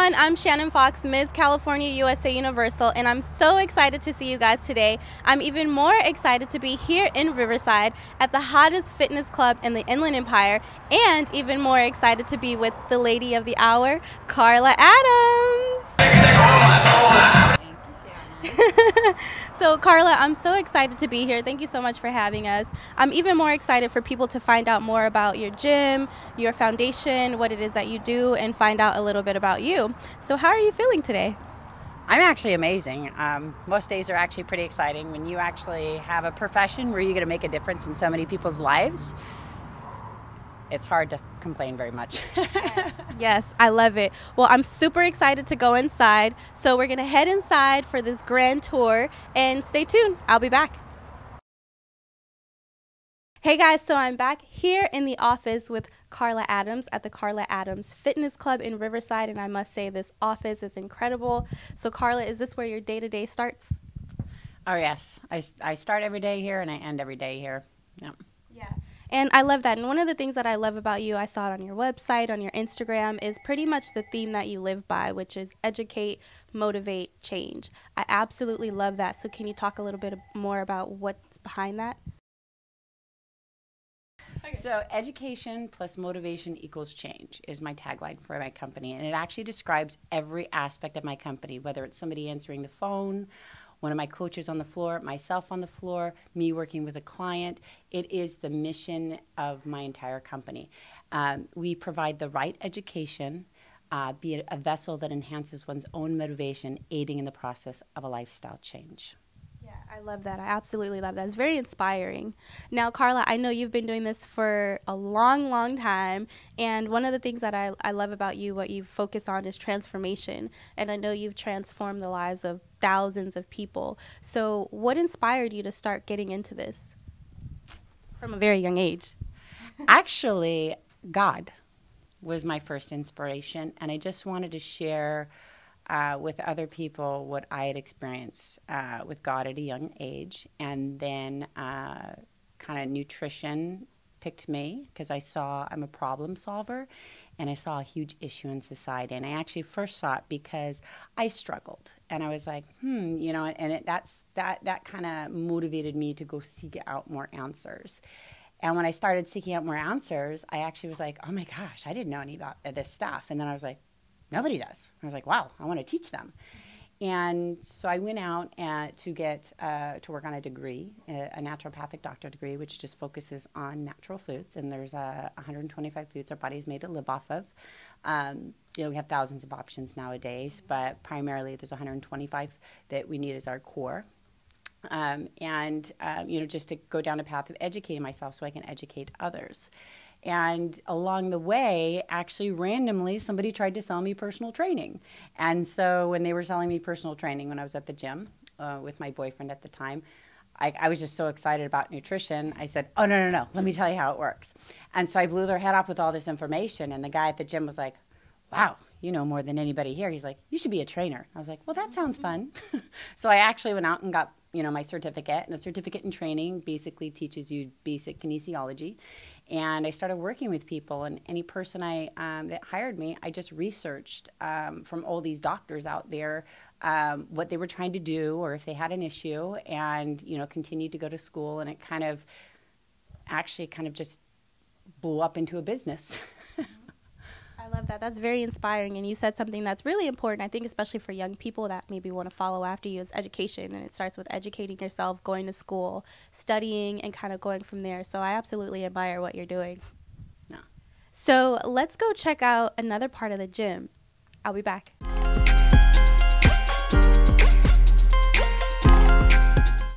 everyone, I'm Shannon Fox, Ms. California USA Universal, and I'm so excited to see you guys today. I'm even more excited to be here in Riverside at the hottest fitness club in the Inland Empire, and even more excited to be with the lady of the hour, Karla Adams. so, Karla, I'm so excited to be here. Thank you so much for having us. I'm even more excited for people to find out more about your gym, your foundation, what it is that you do, and find out a little bit about you. So, how are you feeling today? I'm actually amazing. Um, most days are actually pretty exciting when you actually have a profession where you're going to make a difference in so many people's lives it's hard to complain very much. yes. yes, I love it. Well, I'm super excited to go inside. So we're going to head inside for this grand tour and stay tuned. I'll be back. Hey guys, so I'm back here in the office with Karla Adams at the Karla Adams Fitness Club in Riverside, and I must say this office is incredible. So, Karla, is this where your day to day starts? Oh, yes. I, I start every day here and I end every day here. Yep. And I love that. And one of the things that I love about you, I saw it on your website, on your Instagram, is pretty much the theme that you live by, which is educate, motivate, change. I absolutely love that. So, can you talk a little bit more about what's behind that? So, education plus motivation equals change is my tagline for my company. And it actually describes every aspect of my company, whether it's somebody answering the phone, one of my coaches on the floor, myself on the floor, me working with a client. It is the mission of my entire company. Um, we provide the right education, uh, be it a vessel that enhances one's own motivation, aiding in the process of a lifestyle change. I love that. I absolutely love that. It's very inspiring. Now, Karla, I know you've been doing this for a long, long time. And one of the things that I, I love about you, what you focus on, is transformation. And I know you've transformed the lives of thousands of people. So, what inspired you to start getting into this from a very young age? Actually, God was my first inspiration. And I just wanted to share uh, with other people what I had experienced uh, with God at a young age, and then uh, kind of nutrition picked me because I saw I'm a problem solver and I saw a huge issue in society. And I actually first saw it because I struggled and I was like, hmm, you know, and it, that's that that kind of motivated me to go seek out more answers. And when I started seeking out more answers, I actually was like, oh my gosh, I didn't know any about this stuff. And then I was like, Nobody does. I was like, wow, I want to teach them. And so I went out at, to get uh, to work on a degree, a, a, naturopathic doctor degree, which just focuses on natural foods. And there's uh, 125 foods our body's made to live off of. Um, you know, we have thousands of options nowadays, but primarily there's 125 that we need as our core. Um, and um, you know, just to go down a path of educating myself so I can educate others. And along the way, actually, randomly, somebody tried to sell me personal training. And so when they were selling me personal training when I was at the gym uh, with my boyfriend at the time, I, I, was just so excited about nutrition. I said, Oh, no, no, no, let me tell you how it works. And so I blew their head off with all this information. And the guy at the gym was like, Wow, you know more than anybody here. He's like, You should be a trainer. I was like, Well, that sounds fun. so I actually went out and got you know my certificate and a certificate in training basically teaches you basic kinesiology and i started working with people and any person i um, that hired me i just researched um, from all these doctors out there um, what they were trying to do or if they had an issue and you know continued to go to school and it kind of actually kind of just blew up into a business I love that. That's very inspiring. And you said something that's really important, I think, especially for young people that maybe want to follow after you, is education. And it starts with educating yourself, going to school, studying, and kind of going from there. So I absolutely admire what you're doing. Yeah. So let's go check out another part of the gym. I'll be back.